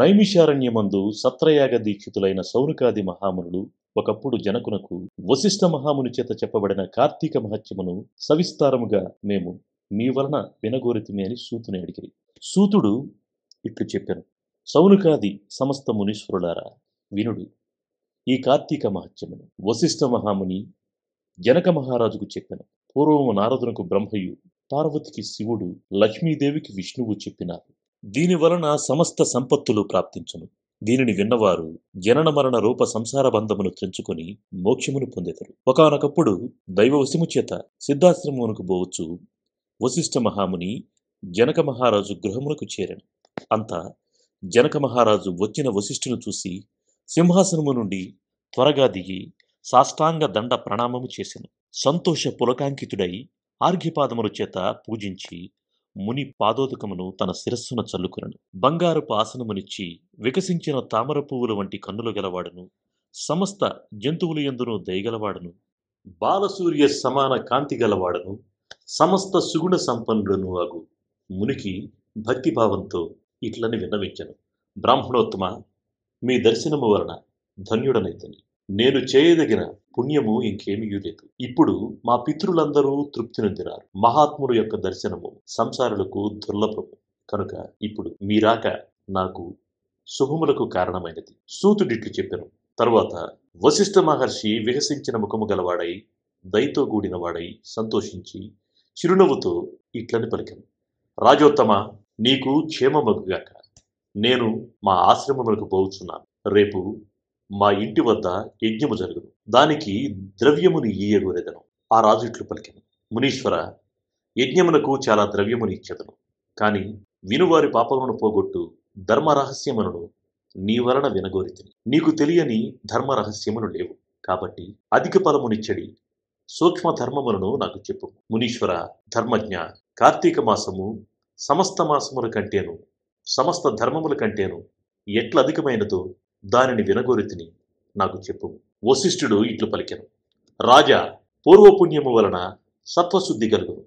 నైమిషారణ్యమందు సత్రయాగ దీక్షితులైన సౌనకాది మహామునులు ఒకప్పుడు జనకునకు వశిష్ఠ మహాముని చేత చెప్పబడిన కార్తీక మహత్యమును సవిస్తారముగా మేము మీ వలన వినగోరితిమి అని సూతుని అడిగిరి. సూతుడు ఇట్లు చెప్పాను సౌనుకాది సమస్త మునీశ్వరులారా వినుడు ఈ కార్తీక మహత్యమును వశిష్ఠ మహాముని జనక మహారాజుకు చెప్పాను. పూర్వము నారదునకు బ్రహ్మయు పార్వతికి శివుడు లక్ష్మీదేవికి విష్ణువు చెప్పినారు. దీని వలన సమస్త సంపత్తులు ప్రాప్తించును. దీనిని విన్నవారు జనన మరణ రూప సంసార బంధమును తెంచుకొని మోక్షమును పొందెదరు. ఒకనొకప్పుడు దైవవశము చేత సిద్ధాశ్రమమునకు పోవచ్చు. వశిష్ఠ మహాముని జనక మహారాజు గృహమునకు చేరను. అంతా జనక మహారాజు వచ్చిన వశిష్ఠును చూసి సింహాసనము నుండి త్వరగా దిగి సాష్టాంగ దండ ప్రణామము చేసెను. సంతోష పులకాంకితుడై ఆర్ఘ్యపాదముల చేత పూజించి ముని పాదోదకమును తన శిరస్సున చల్లుకునను. బంగారపు ఆసనమునిచ్చి వికసించిన తామర పువ్వుల వంటి కన్నులు గలవాడును. సమస్త జంతువులు ఎందును దయగలవాడును. బాలసూర్య సమాన కాంతి గలవాడును. సమస్త సుగుణ సంపన్నుడను అగు. మునికి భక్తిభావంతో ఇట్లని విన్నవించను. బ్రాహ్మణోత్తమ మీ దర్శనము వలన ధన్యుడనైతని. నేను చేయదగిన పుణ్యము ఇంకేమీ లేదు ఇప్పుడు మా పితృలందరూ తృప్తి నొందినారు. మహాత్ముడు యొక్క దర్శనము సంసారులకు దుర్లభము. కనుక ఇప్పుడు మీరాక నాకు శుభములకు కారణమైనది. సూతుడిట్లు చెప్పాను. తరువాత వశిష్ఠ మహర్షి వికసించిన ముఖము గలవాడై దయతో కూడిన వాడై సంతోషించి చిరునవ్వుతో ఇట్లని పలికను. రాజోత్తమ నీకు క్షేమమగుగాక. నేను మా ఆశ్రమములకు పోవచ్చున్నాను రేపు మా ఇంటి వద్ద యజ్ఞము జరుగును. దానికి ద్రవ్యముని ఇయ్యగోరెదను ఆ రాజు ఇట్లు పలికెను. మునీశ్వర యజ్ఞమునకు చాలా ద్రవ్యముని ఇచ్చేదను. కాని వినువారి పాపమును పోగొట్టు ధర్మ రహస్యములను నీ వలన వినగోరితిని. నీకు తెలియని ధర్మరహస్యమును లేవు. కాబట్టి అధిక ఫలమునిచ్చడి సూక్ష్మ ధర్మములను నాకు చెప్పు. మునీశ్వర ధర్మజ్ఞ కార్తీక మాసము సమస్త మాసముల కంటేను సమస్త ధర్మముల కంటేను ఎట్ల అధికమైనదో దానిని వినగొరితిని నాకు చెప్పు. వశిష్ఠుడు ఇట్లు పలికెను. రాజా పూర్వపుణ్యము వలన సత్వశుద్ధి కలుగును.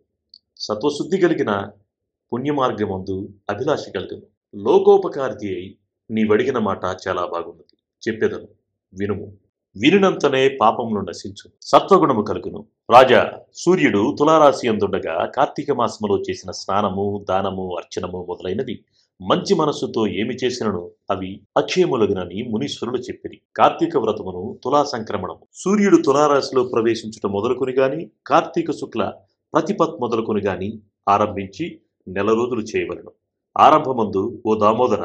సత్వశుద్ధి కలిగిన పుణ్యమార్గమందు అభిలాష కలుగును. లోకోపకార్తి అయి నీవడిగిన మాట చాలా బాగున్నది. చెప్పేదను. వినుము. వినినంతనే పాపమును నశించు సత్వగుణము కలుగును. రాజా సూర్యుడు తులారాశి అందుండగా కార్తీక మాసములో చేసిన స్నానము దానము అర్చనము మొదలైనవి. మంచి మనస్సుతో ఏమి చేసినను అవి అక్షయములగునని మునీశ్వరులు చెప్పిరి. కార్తీక వ్రతమును తులా సంక్రమణము. సూర్యుడు తులారాశిలో ప్రవేశించుట మొదలుకొని గాని కార్తీక శుక్ల ప్రతిపత్ మొదలుకొని గాని ఆరంభించి నెల రోజులు చేయవలను. ఆరంభమందు ఓ దామోదర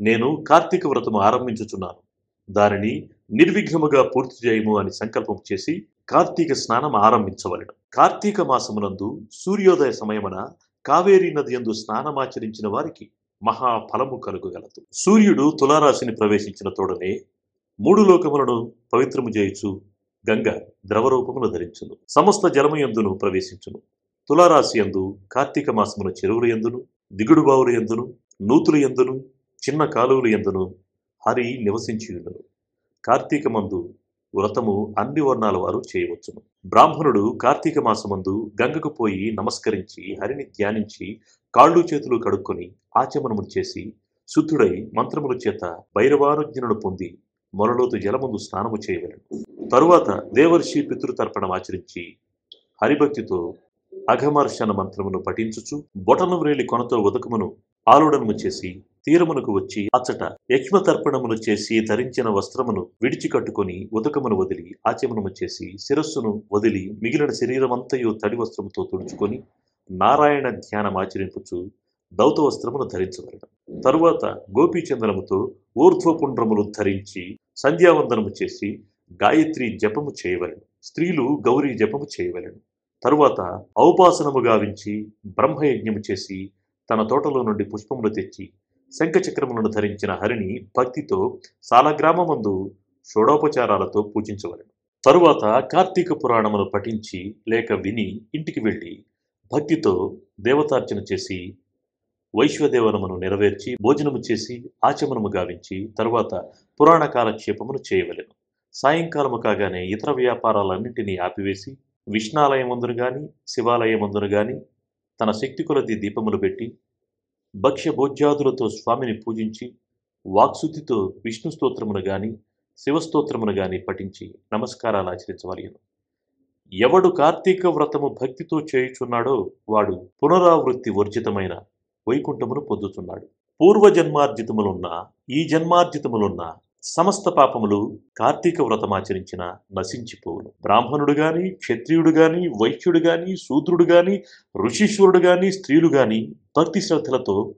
నేను కార్తీక వ్రతము ఆరంభించుచున్నాను. దానిని నిర్విఘ్నముగా పూర్తి చేయము అని సంకల్పం చేసి కార్తీక స్నానం ఆరంభించవలను. కార్తీక మాసమునందు సూర్యోదయ సమయమున కావేరీ నది యందు స్నానమాచరించిన వారికి మహాఫలము కలుగుగలదు. సూర్యుడు తులారాశిని ప్రవేశించిన తోడనే మూడు లోకములను పవిత్రము చేయుచు గంగ ద్రవరూపమును ధరించును. సమస్త జలము యందును ప్రవేశించును. తులారాశి యందు కార్తీక మాసమున చెరువుల యందును దిగుడు బావుల యందును నూతుల యందును చిన్న కాలువల యందును హరి నివసించి ఉండును కార్తీక మందు వ్రతము అన్ని వర్ణాల వారు చేయవచ్చును. బ్రాహ్మణుడు కార్తీక మాసమందు గంగకు పోయి నమస్కరించి హరిని ధ్యానించి కాళ్ళు చేతులు కడుక్కొని ఆచమనము చేసి శుద్ధుడై మంత్రముల చేత భైరవానుజ్ఞను పొంది మొరలోతు జలమందు స్నానము చేయవలను. తరువాత దేవర్షి పితృతర్పణం ఆచరించి హరిభక్తితో అఘమర్షణ మంత్రమును పఠించుచు బొటను వ్రేలి కొనతో ఉదకమును ఆలోడనము చేసి తీరమునకు వచ్చి అచ్చట యక్ష్మతర్పణమును చేసి ధరించిన వస్త్రమును విడిచి కట్టుకొని ఉదకమును వదిలి ఆచమనము చేసి శిరస్సును వదిలి మిగిలిన శరీరమంతయు తడి వస్త్రముతో తుడుచుకొని నారాయణ ధ్యానం ఆచరింపుచు దౌత వస్త్రమును ధరించవలడం తరువాత గోపీచందనముతో ఊర్ధ్వపుండ్రములు ధరించి సంధ్యావందనము చేసి గాయత్రి జపము చేయవలను. స్త్రీలు గౌరీ జపము చేయవలను. తరువాత ఔపాసనము గావించి బ్రహ్మయజ్ఞము చేసి తన తోటలో నుండి పుష్పములు తెచ్చి శంఖచక్రములను ధరించిన హరిని భక్తితో సాలగ్రామమందు షోడోపచారాలతో పూజించవలెను. తరువాత కార్తీక పురాణమును పఠించి లేక విని ఇంటికి వెళ్ళి భక్తితో దేవతార్చన చేసి వైశ్వదేవనమును నెరవేర్చి భోజనము చేసి ఆచమనము గావించి తరువాత పురాణ కాలక్షేపమును చేయవలెను. సాయంకాలము కాగానే ఇతర వ్యాపారాలన్నింటినీ ఆపివేసి విష్ణాలయమందును గాని శివాలయమందును గాని తన శక్తి కొలది దీపములు పెట్టి భక్ష్య భోజ్యాదులతో స్వామిని పూజించి వాక్శుద్ధితో విష్ణు స్తోత్రమును గాని శివస్తోత్రమును గాని పఠించి నమస్కారాలు ఆచరించవలయను ఎవడు కార్తీక వ్రతము భక్తితో చేయుచున్నాడో వాడు పునరావృత్తి వర్జితమైన వైకుంఠమును పొందుతున్నాడు పూర్వజన్మార్జితములున్న ఈ జన్మార్జితములున్న సమస్త పాపములు కార్తీక వ్రతమాచరించిన నశించిపోవును. బ్రాహ్మణుడు గాని క్షత్రియుడు గాని వైశ్యుడు గాని శూద్రుడు గాని ఋషీశ్వరుడు గాని స్త్రీలు గాని భక్తి శ్రద్ధలతో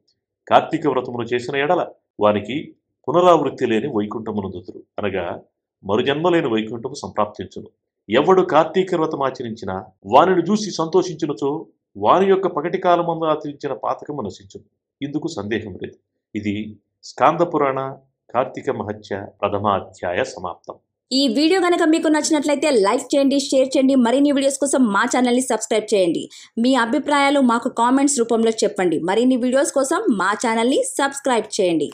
కార్తీక వ్రతములు చేసిన ఎడల వానికి పునరావృత్తి లేని వైకుంఠమునందుతురు అనగా మరుజన్మలేని వైకుంఠము సంప్రాప్తించును. ఎవడు కార్తీక వ్రతం ఆచరించినా వానిని చూసి సంతోషించినచో వాని యొక్క పగటి కాలమందు ఆచరించిన పాతకము నశించును. ఇందుకు సందేహం లేదు. ఇది స్కాంద పురాణ కార్తీక మహత్య ప్రథమాధ్యాయ సమాప్తం. ఈ వీడియో కనుక మీకు నచ్చినట్లయితే లైక్ చేయండి షేర్ చేయండి మరిన్ని వీడియోస్ కోసం మా ఛానల్ని సబ్స్క్రైబ్ చేయండి. మీ అభిప్రాయాలు మాకు కామెంట్స్ రూపంలో చెప్పండి. మరిన్ని వీడియోస్ కోసం మా ఛానల్ని సబ్స్క్రైబ్ చేయండి.